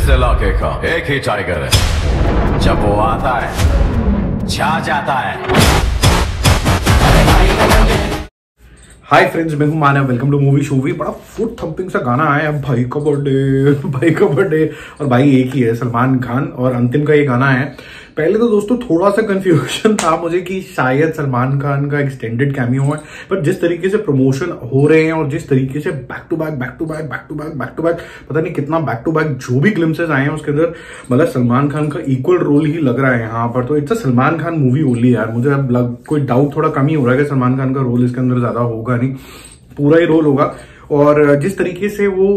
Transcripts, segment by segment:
इस इलाके का एक ही टाइगर है। जब वो आता है, छा जाता है। हाय फ्रेंड्स मैं हूँ Manav. Welcome to movie shoovy बड़ा फुट थंपिंग सा गाना आया है। भाई का बर्थडे भाई का बर्थडे और भाई एक ही है, सलमान खान। और अंतिम का ये गाना है पहले तो दोस्तों थोड़ा सा कंफ्यूजन था मुझे कि शायद सलमान खान का एक्सटेंडेड कैमियो है पर जिस तरीके से प्रमोशन हो रहे हैं और जिस तरीके से back to back back to back back to back back to back पता नहीं कितना बैक टू बैक जो भी ग्लिम्सेस आए हैं उसके अंदर मतलब सलमान खान का इक्वल रोल ही लग रहा है यहाँ पर। तो it's a Salman Khan movie only यार। मुझे अब लग, कोई डाउट थोड़ा कम ही हो रहा है कि सलमान खान का रोल इसके अंदर ज़्यादा होगा नहीं। पूरा ही रोल होगा। और जिस तरीके से वो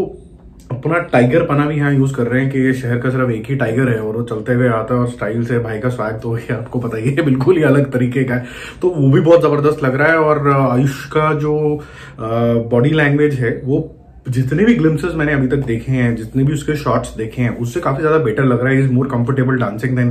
अपना टाइगर पना भी यहाँ यूज़ कर रहे हैं कि ये शहर का सिर्फ़ एक ही टाइगर है और वो चलते हुए आता है और स्टाइल से भाई का स्वैग तो ये आपको पता ही है, बिल्कुल ही अलग तरीके का है। तो वो भी बहुत ज़बरदस्त लग रहा है और आयुष का जो बॉडी लैंग्वेज है, वो जितने भी ग्लिम्सेस मैंने अभी तक देखे हैं, जितने भी उसके शॉट्स देखे हैं, उससे काफ़ी ज़्यादा बेटर लग रहा है is more comfortable dancing than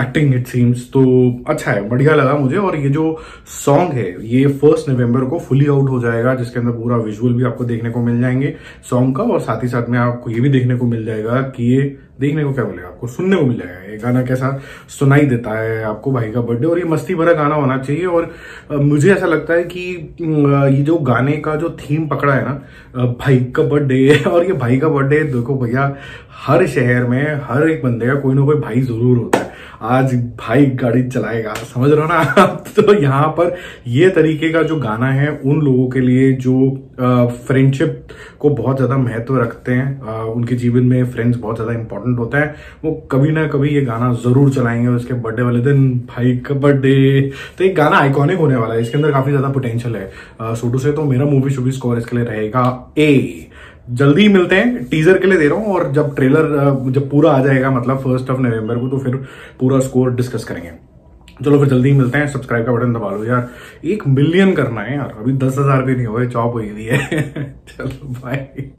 acting it seems तो अच्छा है, बढ़िया लगा मुझे, और ये जो सॉन्ग है, ये फ़र्स्ट नवंबर को फुली आउट हो जाएगा, जिसके अंदर पूरा विजुअल भी आपको देखने को मिल जाएँगे सॉन्ग का, और साथ ही साथ में आपको ये भी देखने को मिल जाएगा कि ये देखने को क्या मिलेगा, आपको सुनने को मिल जाएगा। ये गाना कैसा सुनाई देता है आपको भाई का बर्थडे और ये मस्ती भरा गाना होना चाहिए, और मुझे ऐसा लगता है कि ये जो गाने का जो थीम पकड़ा है ना भाई का बर्थडे है और ये भाई का बर्थडे देखो भैया, हर शहर में हर एक बंदे का कोई ना कोई भाई ज़रूर होता है। आज भाई गाड़ी चलाएगा समझ रहे हो ना? तो यहाँ पर ये तरीके का जो गाना है उन लोगों के लिए जो फ्रेंडशिप को बहुत ज़्यादा महत्व रखते हैं आ, उनके जीवन में फ्रेंड्स बहुत ज़्यादा इंपॉर्टेंट होता है वो कभी ना कभी ये गाना ज़रूर चलाएँगे उसके बर्थडे वाले दिन भाई का बर्थडे तो एक गाना आइकॉनिक होने वाला है इसके अंदर काफ़ी ज़्यादा पोटेंशियल है। सोटू से तो मेरा मूवी शुभी स्कोर इसके लिए रहेगा ए जल्दी ही मिलते हैं टीजर के लिए दे रहा हूँ, और जब ट्रेलर जब पूरा आ जाएगा मतलब फ़र्स्ट ऑफ़ नवंबर को तो फिर पूरा स्कोर डिस्कस करेंगे। चलो फिर जल्दी ही मिलते हैं सब्सक्राइब का बटन दबा लो यार। एक मिलियन करना है यार, अभी दस हज़ार भी नहीं हुए चॉप हुई है चलो बाय